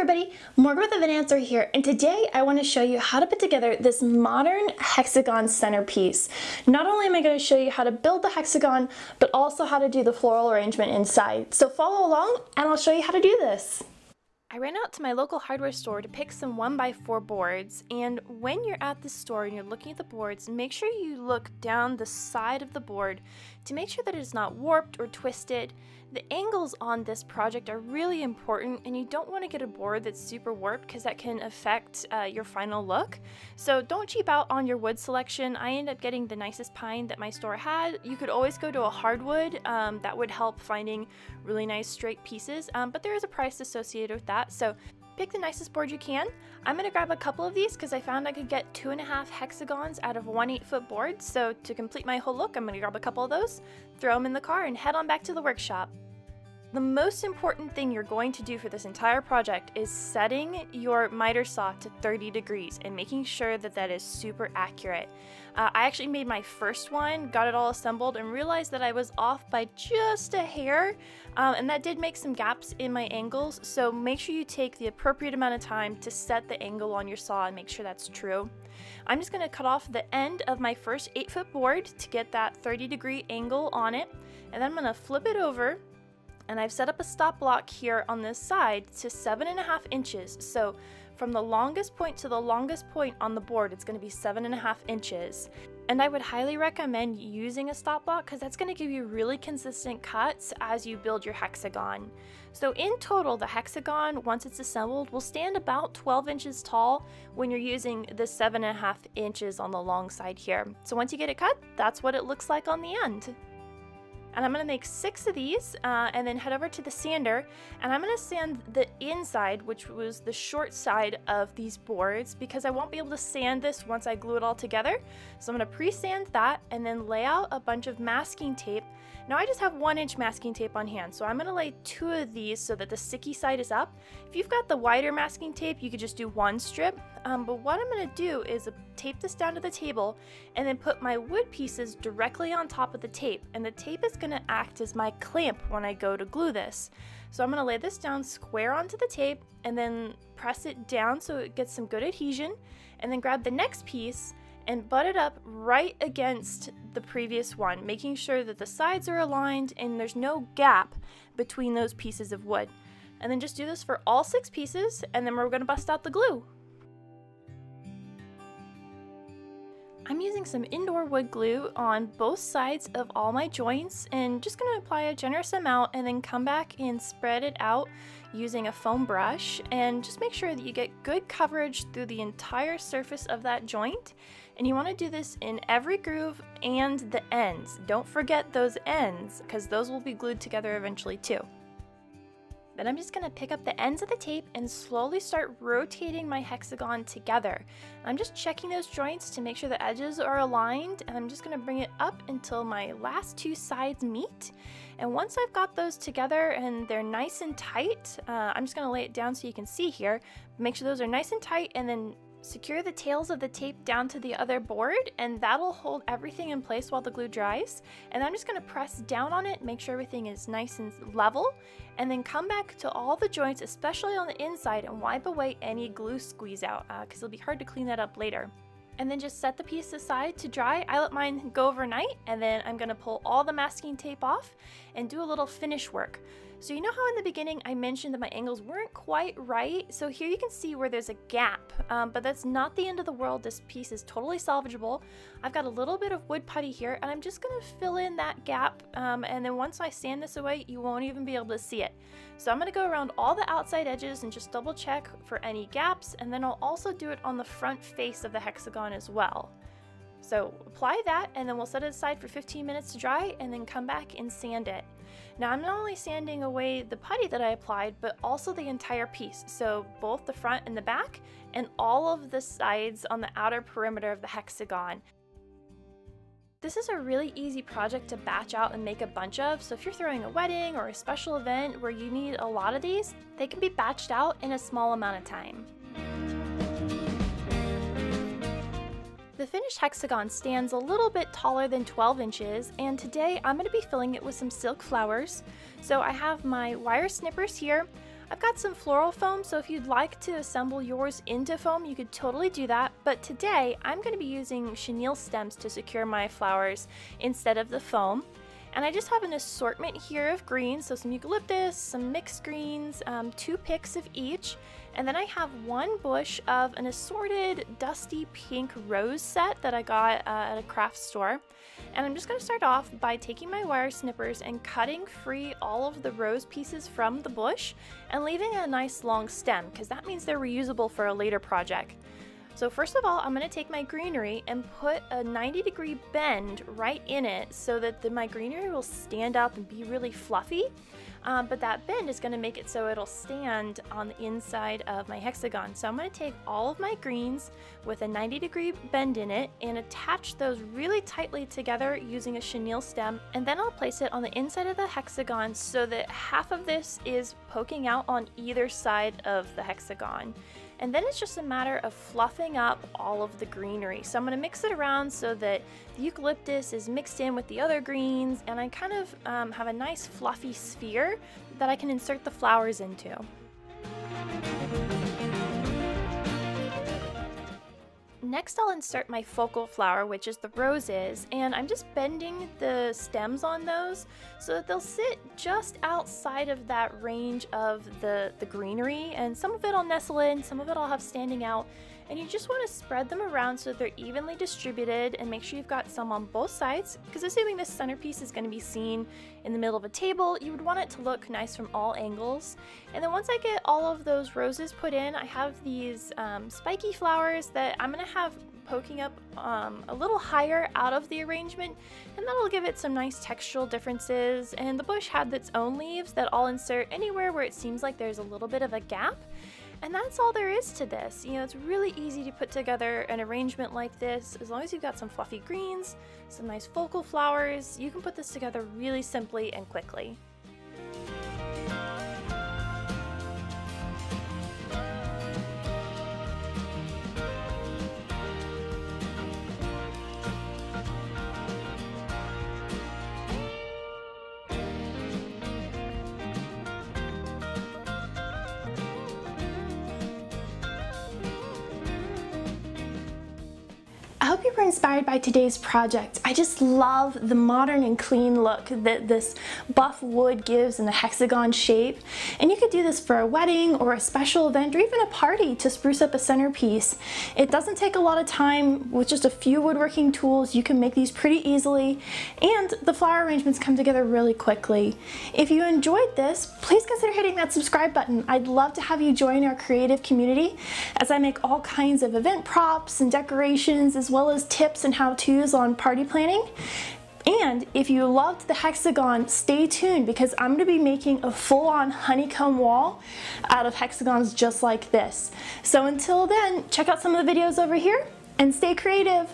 everybody, Morgan with Event Answer here, and today I want to show you how to put together this modern hexagon centerpiece. Not only am I going to show you how to build the hexagon, but also how to do the floral arrangement inside. So follow along and I'll show you how to do this. I ran out to my local hardware store to pick some 1x4 boards, and when you're at the store and you're looking at the boards, make sure you look down the side of the board to make sure that it is not warped or twisted. The angles on this project are really important, and you don't want to get a board that's super warped because that can affect uh, your final look. So don't cheap out on your wood selection. I ended up getting the nicest pine that my store had. You could always go to a hardwood, um, that would help finding really nice straight pieces, um, but there is a price associated with that. So pick the nicest board you can. I'm gonna grab a couple of these because I found I could get two and a half hexagons out of one eight foot board. So to complete my whole look, I'm gonna grab a couple of those, throw them in the car and head on back to the workshop. The most important thing you're going to do for this entire project is setting your miter saw to 30 degrees and making sure that that is super accurate. Uh, I actually made my first one, got it all assembled, and realized that I was off by just a hair, um, and that did make some gaps in my angles, so make sure you take the appropriate amount of time to set the angle on your saw and make sure that's true. I'm just going to cut off the end of my first 8 foot board to get that 30 degree angle on it, and then I'm going to flip it over and I've set up a stop block here on this side to seven and a half inches. So from the longest point to the longest point on the board, it's gonna be seven and a half inches. And I would highly recommend using a stop block because that's gonna give you really consistent cuts as you build your hexagon. So in total, the hexagon, once it's assembled, will stand about 12 inches tall when you're using the seven and a half inches on the long side here. So once you get it cut, that's what it looks like on the end. And I'm going to make six of these uh, and then head over to the sander and I'm going to sand the inside, which was the short side of these boards because I won't be able to sand this once I glue it all together. So I'm to pre-sand that and then lay out a bunch of masking tape. Now I just have one inch masking tape on hand, so I'm going to lay two of these so that the sticky side is up. If you've got the wider masking tape, you could just do one strip, um, but what I'm going to do is tape this down to the table and then put my wood pieces directly on top of the tape, and the tape is going to act as my clamp when I go to glue this. So I'm going to lay this down square onto the tape and then press it down so it gets some good adhesion and then grab the next piece and butt it up right against the previous one, making sure that the sides are aligned and there's no gap between those pieces of wood. And then just do this for all six pieces and then we're going to bust out the glue. I'm using some indoor wood glue on both sides of all my joints and just going to apply a generous amount and then come back and spread it out using a foam brush and just make sure that you get good coverage through the entire surface of that joint and you want to do this in every groove and the ends. Don't forget those ends because those will be glued together eventually too. Then I'm just going to pick up the ends of the tape and slowly start rotating my hexagon together. I'm just checking those joints to make sure the edges are aligned and I'm just going to bring it up until my last two sides meet. And once I've got those together and they're nice and tight, uh, I'm just going to lay it down so you can see here. Make sure those are nice and tight and then Secure the tails of the tape down to the other board and that'll hold everything in place while the glue dries. And I'm just going to press down on it, make sure everything is nice and level, and then come back to all the joints, especially on the inside, and wipe away any glue squeeze out because uh, it'll be hard to clean that up later and then just set the piece aside to dry. I let mine go overnight and then I'm gonna pull all the masking tape off and do a little finish work. So you know how in the beginning I mentioned that my angles weren't quite right? So here you can see where there's a gap, um, but that's not the end of the world. This piece is totally salvageable. I've got a little bit of wood putty here and I'm just gonna fill in that gap um, and then once I sand this away, you won't even be able to see it. So I'm gonna go around all the outside edges and just double check for any gaps and then I'll also do it on the front face of the hexagon as well. So apply that and then we'll set it aside for 15 minutes to dry and then come back and sand it. Now I'm not only sanding away the putty that I applied, but also the entire piece. So both the front and the back and all of the sides on the outer perimeter of the hexagon. This is a really easy project to batch out and make a bunch of, so if you're throwing a wedding or a special event where you need a lot of these, they can be batched out in a small amount of time. The finished hexagon stands a little bit taller than 12 inches and today I'm going to be filling it with some silk flowers. So I have my wire snippers here. I've got some floral foam, so if you'd like to assemble yours into foam, you could totally do that. But today, I'm going to be using chenille stems to secure my flowers instead of the foam. And I just have an assortment here of greens, so some eucalyptus, some mixed greens, um, two picks of each, and then I have one bush of an assorted dusty pink rose set that I got uh, at a craft store. And I'm just going to start off by taking my wire snippers and cutting free all of the rose pieces from the bush and leaving a nice long stem because that means they're reusable for a later project. So first of all, I'm going to take my greenery and put a 90 degree bend right in it so that the, my greenery will stand up and be really fluffy. Um, but that bend is going to make it so it'll stand on the inside of my hexagon. So I'm going to take all of my greens with a 90 degree bend in it and attach those really tightly together using a chenille stem. And then I'll place it on the inside of the hexagon so that half of this is poking out on either side of the hexagon. And then it's just a matter of fluffing up all of the greenery. So I'm going to mix it around so that the eucalyptus is mixed in with the other greens and I kind of um, have a nice fluffy sphere that I can insert the flowers into. Next I'll insert my focal flower, which is the roses, and I'm just bending the stems on those so that they'll sit just outside of that range of the, the greenery, and some of it I'll nestle in, some of it I'll have standing out, and you just want to spread them around so that they're evenly distributed and make sure you've got some on both sides because assuming this centerpiece is going to be seen in the middle of a table you would want it to look nice from all angles. And then once I get all of those roses put in I have these um, spiky flowers that I'm going to have poking up um, a little higher out of the arrangement and that'll give it some nice textural differences. And the bush had its own leaves that I'll insert anywhere where it seems like there's a little bit of a gap and that's all there is to this. You know, it's really easy to put together an arrangement like this. As long as you've got some fluffy greens, some nice focal flowers, you can put this together really simply and quickly. Were inspired by today's project. I just love the modern and clean look that this buff wood gives in the hexagon shape. And you could do this for a wedding or a special event or even a party to spruce up a centerpiece. It doesn't take a lot of time. With just a few woodworking tools, you can make these pretty easily. And the flower arrangements come together really quickly. If you enjoyed this, please consider hitting that subscribe button. I'd love to have you join our creative community as I make all kinds of event props and decorations as well well tips and how-tos on party planning. And if you loved the hexagon, stay tuned because I'm gonna be making a full-on honeycomb wall out of hexagons just like this. So until then, check out some of the videos over here and stay creative.